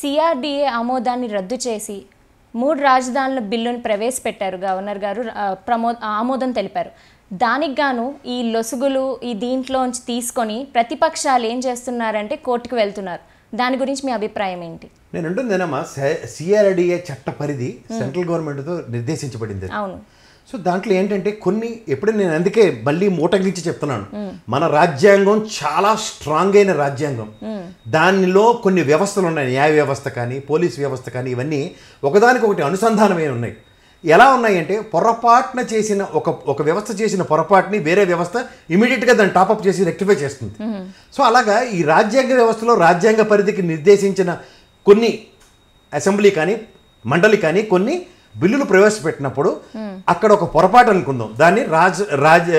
CRDA ఆమోదాన్ని రద్దు చేసి మూడు రాజధానుల బిల్లును ప్రవేశపెట్టారు గవర్నర్ గారు. ప్రమో ఆమోదం తెలిపారు. దానికి గాను ఈ లొసుగులు ఈ దీంట్లోంచి తీసుకొని ప్రతిపక్షాలు ఏం చేస్తున్నారంటే కోర్టుకు వెళ్తున్నారు. దాని గురించి మీ అభిప్రాయం ఏంటి? నేను అంటుందేనమ్మా సిఆర్డిఏ చట్ట పరిధి సెంట్రల్ గవర్నమెంట్తో నిర్దేశించబడింది. అవును. సో దాంట్లో ఏంటంటే కొన్ని ఎప్పుడైనా నేను అందుకే మళ్ళీ మూటగిలించి చెప్తున్నాను. మన రాజ్యాంగం చాలా స్ట్రాంగ్ అయిన రాజ్యాంగం. దానిలో కొన్ని వ్యవస్థలు ఉన్నాయి. న్యాయ వ్యవస్థ కానీ పోలీస్ వ్యవస్థ కానీ ఇవన్నీ ఒకదానికొకటి అనుసంధానమే ఉన్నాయి. ఎలా ఉన్నాయంటే పొరపాటున చేసిన ఒక ఒక వ్యవస్థ చేసిన పొరపాటుని వేరే వ్యవస్థ ఇమీడియట్గా దాన్ని టాపప్ చేసి రెక్టిఫై చేస్తుంది. సో అలాగా ఈ రాజ్యాంగ వ్యవస్థలో రాజ్యాంగ పరిధికి నిర్దేశించిన కొన్ని అసెంబ్లీ కానీ మండలి కానీ కొన్ని బిల్లులు ప్రవేశపెట్టినప్పుడు అక్కడ ఒక పొరపాటు అనుకుందాం. దాన్ని రాజ్ రాజ్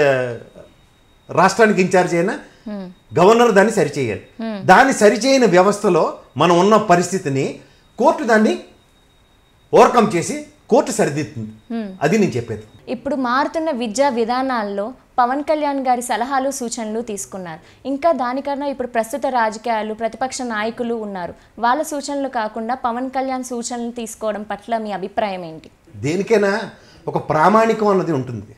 రాష్ట్రానికి ఇన్ఛార్జ్ అయిన గవర్నర్ దాన్ని సరిచేయాలి. దాన్ని సరిచేయని వ్యవస్థలో మనం ఉన్న పరిస్థితిని కోర్టు దాన్ని ఓవర్కమ్ చేసి కోర్టు సరిదిద్దుతుంది. అది నేను చెప్పేది. ఇప్పుడు మారుతున్న విద్యా విధానాల్లో పవన్ కళ్యాణ్ గారి సలహాలు సూచనలు తీసుకున్నారు. ఇంకా దానికన్నా ఇప్పుడు ప్రస్తుత రాజకీయాలు ప్రతిపక్ష నాయకులు ఉన్నారు. వాళ్ళ సూచనలు కాకుండా పవన్ కళ్యాణ్ సూచనలు తీసుకోవడం పట్ల మీ అభిప్రాయం ఏంటి? దేనికైనా ఒక ప్రామాణికం అన్నది ఉంటుంది.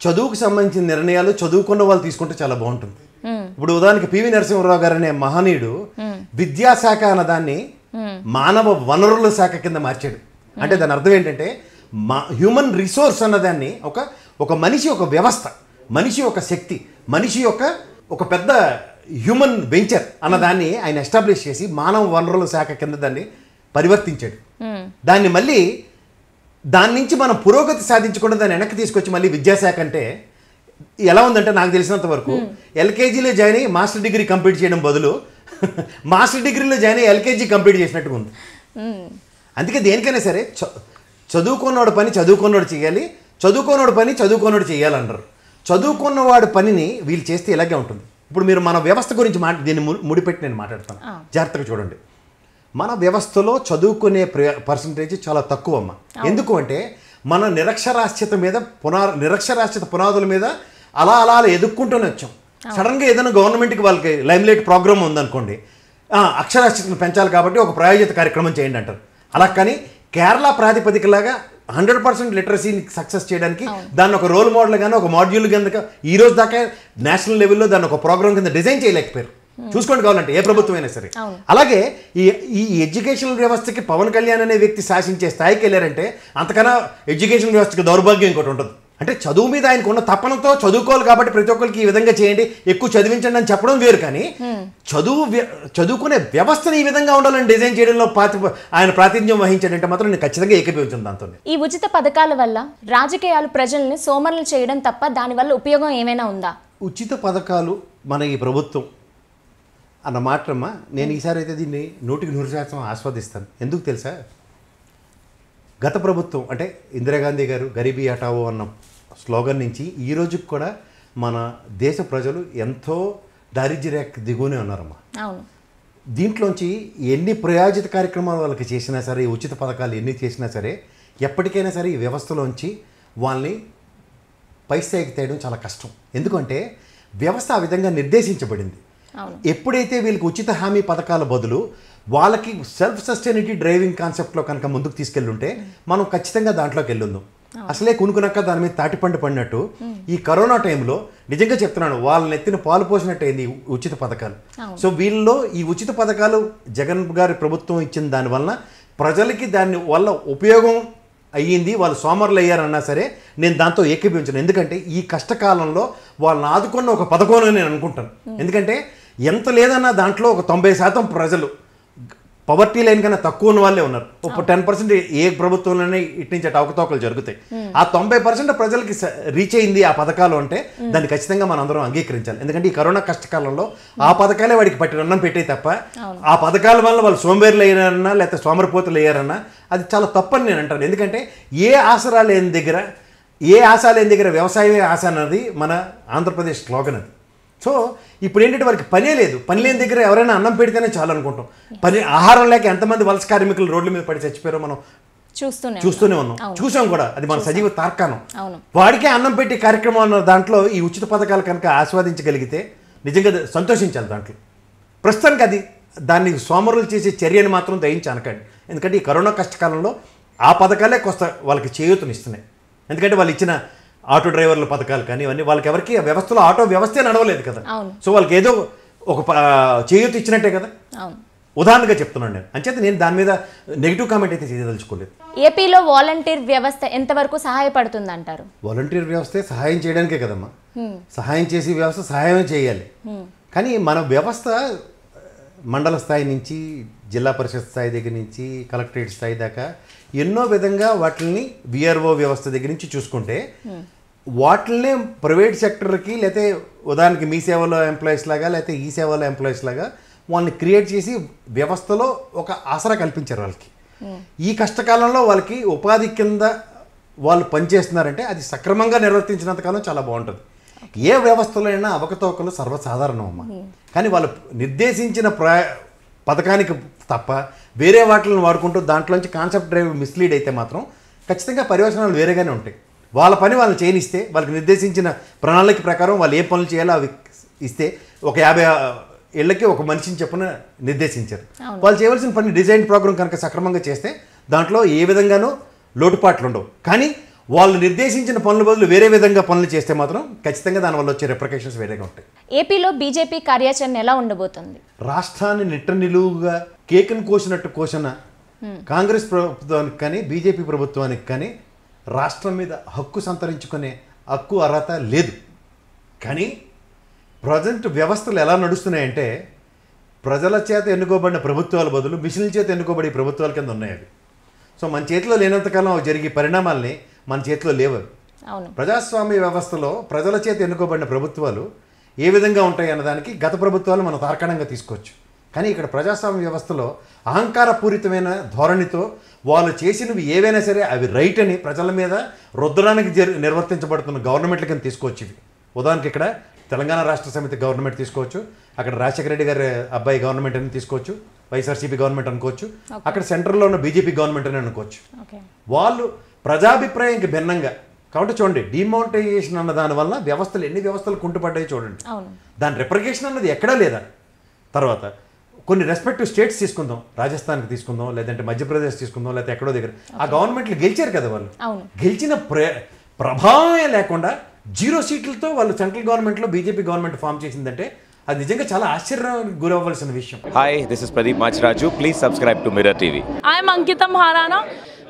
చదువుకు సంబంధించిన నిర్ణయాలు చదువుకున్న వాళ్ళు తీసుకుంటే చాలా బాగుంటుంది. ఇప్పుడు ఉదాహరణకి పివి నరసింహరావు గారు అనే మహనీయుడు విద్యాశాఖ అన్నదాన్ని మానవ వనరుల శాఖ కింద మార్చాడు. అంటే దాని అర్థం ఏంటంటే మా హ్యూమన్ రిసోర్స్ అన్నదాన్ని ఒక ఒక మనిషి ఒక వ్యవస్థ మనిషి ఒక శక్తి మనిషి యొక్క ఒక పెద్ద హ్యూమన్ వెంచర్ అన్నదాన్ని ఆయన ఎస్టాబ్లిష్ చేసి మానవ వనరుల శాఖ కింద దాన్ని పరివర్తించాడు. దాన్ని మళ్ళీ దాని నుంచి మనం పురోగతి సాధించకుండా దాన్ని వెనక్కి తీసుకొచ్చి మళ్ళీ విద్యాశాఖ అంటే ఎలా ఉందంటే నాకు తెలిసినంత వరకు ఎల్కేజీలో జాయిన్ అయ్యి మాస్టర్ డిగ్రీ కంప్లీట్ చేయడం బదులు మాస్టర్ డిగ్రీలో జాయిన్ అయ్యి ఎల్కేజీ కంప్లీట్ చేసినట్టుగా ఉంది. అందుకే దేనికైనా సరే చదువుకున్నవాడు పని చదువుకున్నవాడు చేయాలి చదువుకున్నవాడు పని చదువుకున్నవాడు చేయాలన్నారు చదువుకున్నవాడు పనిని వీళ్ళు చేస్తే ఇలాగే ఉంటుంది. ఇప్పుడు మీరు మన వ్యవస్థ గురించి మాట దీన్ని ముడిపెట్టి నేను మాట్లాడతాను. జాగ్రత్తగా చూడండి. మన వ్యవస్థలో చదువుకునే పర్సంటేజ్ చాలా తక్కువ అమ్మ ఎందుకు అంటే మన నిరక్షరాస్యత మీద పునా నిరక్షరాస్యత పునాదుల మీద అలా అలా అలా ఎదుక్కుంటూనే వచ్చాం. సడన్గా ఏదైనా గవర్నమెంట్కి వాళ్ళకి లైమ్లైట్ ప్రోగ్రామ్ ఉందనుకోండి అక్షరాస్యతను పెంచాలి కాబట్టి ఒక ప్రాయోజిత కార్యక్రమం చేయండి అంటారు. అలా కానీ కేరళ ప్రాతిపదికలాగా హండ్రెడ్ పర్సెంట్ లిటరసీని సక్సెస్ చేయడానికి దాన్ని ఒక రోల్ మోడల్ గానీ ఒక మాడ్యూల్ కింద ఈ రోజు దాకా నేషనల్ లెవెల్లో దాన్ని ఒక ప్రోగ్రామ్ కింద డిజైన్ చేయలేకపోయారు. చూసుకోండి కావాలంటే ఏ ప్రభుత్వం అయినా సరే అలాగే ఈ ఈ ఎడ్యుకేషన్ వ్యవస్థకి పవన్ కళ్యాణ్ అనే వ్యక్తి శాసించే స్థాయికి వెళ్ళారంటే అంతకన్నా ఎడ్యుకేషన్ వ్యవస్థకి దౌర్భాగ్యం ఇంకోటి ఉంటుంది. అంటే చదువు మీద ఆయనకు ఉన్న తపనతో చదువుకోవాలి కాబట్టి ప్రతి ఒక్కరికి ఈ విధంగా చేయండి ఎక్కువ చదివించండి అని చెప్పడం వేరు కానీ చదువు చదువుకునే వ్యవస్థను ఈ విధంగా ఉండాలని డిజైన్ చేయడంలో పాతి ఆయన ప్రాతినిధ్యం వహించాడంటే మాత్రం నేను ఖచ్చితంగా ఏకీభవించాను దాంతో ఈ ఉచిత పథకాల వల్ల రాజకీయాలు ప్రజల్ని సోమరులు చేయడం తప్ప దానివల్ల ఉపయోగం ఏమైనా ఉందా? ఉచిత పథకాలు మన ఈ ప్రభుత్వం అన్న మాటమ్మా నేను ఈసారి అయితే దీన్ని నూటికి నూరు శాతం ఆస్వాదిస్తాను. ఎందుకు తెలుసా? గత ప్రభుత్వం అంటే ఇందిరాగాంధీ గారు గరీబీ హటావో అన్న స్లోగన్ నుంచి ఈ రోజుకి కూడా మన దేశ ప్రజలు ఎంతో దారిద్ర్య రేఖ దిగువనే ఉన్నారమ్మా. దీంట్లోంచి ఎన్ని ప్రయోజిత కార్యక్రమాలు వాళ్ళకి చేసినా సరే ఉచిత పథకాలు ఎన్ని చేసినా సరే ఎప్పటికైనా సరే ఈ వ్యవస్థలోంచి వాళ్ళని పై స్థాయికి తేయడం చాలా కష్టం. ఎందుకంటే వ్యవస్థ ఆ విధంగా నిర్దేశించబడింది. ఎప్పుడైతే వీళ్ళకి ఉచిత హామీ పథకాల బదులు వాళ్ళకి సెల్ఫ్ సస్టైనిటీ డ్రైవింగ్ కాన్సెప్ట్లో కనుక ముందుకు తీసుకెళ్ళుంటే మనం ఖచ్చితంగా దాంట్లోకి వెళ్ళుందాం. అసలే కునుకునక్క దాని మీద తాటిపండు పడినట్టు ఈ కరోనా టైంలో నిజంగా చెప్తున్నాను వాళ్ళని ఎత్తిన పాలు పోసినట్టు అయింది ఉచిత పథకాలు. సో వీళ్ళలో ఈ ఉచిత పథకాలు జగన్ గారి ప్రభుత్వం ఇచ్చిన దాని వలన ప్రజలకి దాని వల్ల ఉపయోగం అయ్యింది వాళ్ళు సోమరులు అయ్యారన్నా సరే నేను దాంతో ఏకీభవించను. ఎందుకంటే ఈ కష్టకాలంలో వాళ్ళని ఆదుకున్న ఒక పథకం అని నేను అనుకుంటాను. ఎందుకంటే ఎంత లేదన్నా దాంట్లో ఒక తొంభై శాతం ప్రజలు పవర్టీ లైన్ కన్నా తక్కువ ఉన్న వాళ్ళే ఉన్నారు. ఒక టెన్ పర్సెంట్ ఏ ప్రభుత్వంలోనే ఇటు నుంచి అటు అవకతవకలు జరుగుతాయి ఆ తొంభై పర్సెంట్ ప్రజలకి రీచ్ అయింది ఆ పథకాలు అంటే దాన్ని ఖచ్చితంగా మనం అందరం అంగీకరించాలి. ఎందుకంటే ఈ కరోనా కష్టకాలంలో ఆ పథకాలే వాడికి పట్టి అన్నం పెట్టే తప్ప ఆ పథకాల వల్ల వాళ్ళు సోంబేర్లు అయ్యారన్నా లేకపోతే సోమరిపోతులు అయ్యారన్నా అది చాలా తప్పని నేను అంటాను. ఎందుకంటే ఏ ఆసరా లేని దగ్గర ఏ ఆశ లేని దగ్గర వ్యవసాయమే ఆశ అన్నది మన ఆంధ్రప్రదేశ్ స్లోగన్ అది. సో ఇప్పుడు ఏంటంటే వారికి పనే లేదు. పని లేని దగ్గర ఎవరైనా అన్నం పెడితేనే చాలు అనుకుంటాం. పని ఆహారం లేక ఎంతమంది వలస కార్మికులు రోడ్ల మీద పడి చచ్చిపోయారో మనం చూస్తూనే చూస్తూనే ఉన్నాం. చూసాం కూడా. అది మన సజీవ తార్కాణం. వాడికే అన్నం పెట్టి కార్యక్రమం అన్న దాంట్లో ఈ ఉచిత పథకాలు కనుక ఆస్వాదించగలిగితే నిజంగా సంతోషించాలి దాంట్లో. ప్రస్తుతానికి అది దాన్ని సోమరులు చేసే చర్యని మాత్రం దయించి అనకండి ఎందుకంటే ఈ కరోనా కష్టకాలంలో ఆ పథకాలే కొస్త వాళ్ళకి చేయూతనిస్తున్నాయి. ఎందుకంటే వాళ్ళు ఇచ్చిన ఆటో డ్రైవర్ల పథకాలు కానీ ఇవన్నీ వాళ్ళకి ఎవరికి ఆ వ్యవస్థలో ఆటో వ్యవస్థే నడవలేదు కదా. సో వాళ్ళకి ఏదో ఒక చేయూత ఇచ్చినట్టే కదా. ఉదాహరణగా చెప్తున్నాను నేను. అంచేత నేను దాని మీద నెగిటివ్ కామెంట్ అయితే చేయదలుచుకోలేదు. ఏపీలో వాలంటీర్ వ్యవస్థ ఎంతవరకు సహాయపడుతుంది అంటారు వాలంటీర్ వ్యవస్థే సహాయం చేయడానికే కదమ్మా. సహాయం చేసే వ్యవస్థ సహాయమే చేయాలి. కానీ మన వ్యవస్థ మండల స్థాయి నుంచి జిల్లా పరిషత్ స్థాయి దగ్గర నుంచి కలెక్టరేట్ స్థాయి దాకా ఎన్నో విధంగా వాటిని విఆర్ఓ వ్యవస్థ దగ్గర నుంచి చూసుకుంటే వాటిల్నే ప్రైవేట్ సెక్టర్కి లేకపోతే ఉదాహరణకి మీ సేవలో ఎంప్లాయీస్ లాగా లేకపోతే ఈ సేవలో ఎంప్లాయీస్ లాగా వాళ్ళని క్రియేట్ చేసి వ్యవస్థలో ఒక ఆసరా కల్పించారు వాళ్ళకి. ఈ కష్టకాలంలో వాళ్ళకి ఉపాధి కింద వాళ్ళు పనిచేస్తున్నారంటే అది సక్రమంగా నిర్వర్తించినంత కాలం చాలా బాగుంటుంది. ఏ వ్యవస్థలో అయినా అవకతవకలు సర్వసాధారణం అమ్మ కానీ వాళ్ళు నిర్దేశించిన ప్రా పథకానికి తప్ప వేరే వాటిని వాడుకుంటూ దాంట్లోంచి కాన్సెప్ట్ డ్రైవ్ మిస్లీడ్ అయితే మాత్రం ఖచ్చితంగా పర్యవసనాలు వేరేగానే ఉంటాయి. వాళ్ళ పని వాళ్ళని చేయనిస్తే వాళ్ళకి నిర్దేశించిన ప్రణాళిక ప్రకారం వాళ్ళు ఏ పనులు చేయాలో అవి ఇస్తే ఒక యాభై ఏళ్ళకి ఒక మనిషిని చెప్పున నిర్దేశించారు. వాళ్ళు చేయవలసిన పని డిజైన్ ప్రోగ్రామ్ కనుక సక్రమంగా చేస్తే దాంట్లో ఏ విధంగానూ లోటుపాట్లు ఉండవు. కానీ వాళ్ళు నిర్దేశించిన పనుల బదులు వేరే విధంగా పనులు చేస్తే మాత్రం ఖచ్చితంగా దానివల్ల వచ్చే రెప్రికేషన్స్ వేరేగా ఉంటాయి. ఏపీలో బీజేపీ కార్యాచరణ ఎలా ఉండబోతుంది? రాష్ట్రాన్ని నిట్ట నిలువుగా కేకును కోసినట్టు కోసిన కాంగ్రెస్ ప్రభుత్వానికి కానీ బీజేపీ ప్రభుత్వానికి కానీ రాష్ట్రం మీద హక్కు సంతరించుకునే హక్కు అర్హత లేదు. కానీ ప్రజెంట్ వ్యవస్థలు ఎలా నడుస్తున్నాయంటే ప్రజల చేత ఎన్నుకోబడిన ప్రభుత్వాల బదులు మిషన్ల చేత ఎన్నుకోబడి ప్రభుత్వాల కింద ఉన్నాయి అవి. సో మన చేతిలో లేనంతకాలం అవి జరిగే పరిణామాల్ని మన చేతిలో లేవు. ప్రజాస్వామ్య వ్యవస్థలో ప్రజల చేత ఎన్నుకోబడిన ప్రభుత్వాలు ఏ విధంగా ఉంటాయి అన్నదానికి గత ప్రభుత్వాలు మనం తార్కాణంగా తీసుకోవచ్చు. కానీ ఇక్కడ ప్రజాస్వామ్య వ్యవస్థలో అహంకారపూరితమైన ధోరణితో వాళ్ళు చేసినవి ఏవైనా సరే అవి రైట్ అని ప్రజల మీద రుద్దడానికి జరి నిర్వర్తించబడుతున్న గవర్నమెంట్ల కింద తీసుకోవచ్చు ఇవి. ఉదాహరణకి ఇక్కడ తెలంగాణ రాష్ట్ర సమితి గవర్నమెంట్ తీసుకోవచ్చు అక్కడ రాజశేఖర రెడ్డి గారి అబ్బాయి గవర్నమెంట్ అని తీసుకోవచ్చు వైఎస్ఆర్సీపీ గవర్నమెంట్ అనుకోవచ్చు అక్కడ సెంట్రల్లో ఉన్న బీజేపీ గవర్నమెంట్ అని అనుకోవచ్చు. వాళ్ళు ప్రజాభిప్రాయంకి భిన్నంగా కాబట్టి చూడండి డిమానిటైజేషన్ అన్న దాని వల్ల వ్యవస్థలు ఎన్ని వ్యవస్థలు కుంటుపడ్డాయి చూడండి. దాని రిప్రకేషన్ అన్నది ఎక్కడా లేదా? తర్వాత కొన్ని రెస్పెక్టివ్ స్టేట్స్ తీసుకుందాం రాజస్థాన్కి తీసుకుందాం లేదంటే మధ్యప్రదేశ్ తీసుకుందాం లేకపోతే ఎక్కడో దగ్గర ఆ గవర్నమెంట్లు గెలిచారు కదా వాళ్ళు అవును గెలిచిన ప్ర ప్రభావమే లేకుండా జీరో సీట్లతో వాళ్ళు సెంట్రల్ గవర్నమెంట్లో బీజేపీ గవర్నమెంట్ ఫామ్ చేసిందంటే అది నిజంగా చాలా ఆశ్చర్యానికి గురవ్వాల్సిన విషయం Hi, this is Pradeep Machraju. Please subscribe to Mirror TV. I'm Ankita Maharana.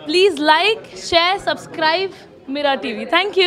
Please like, share, subscribe Mira TV. Thank you.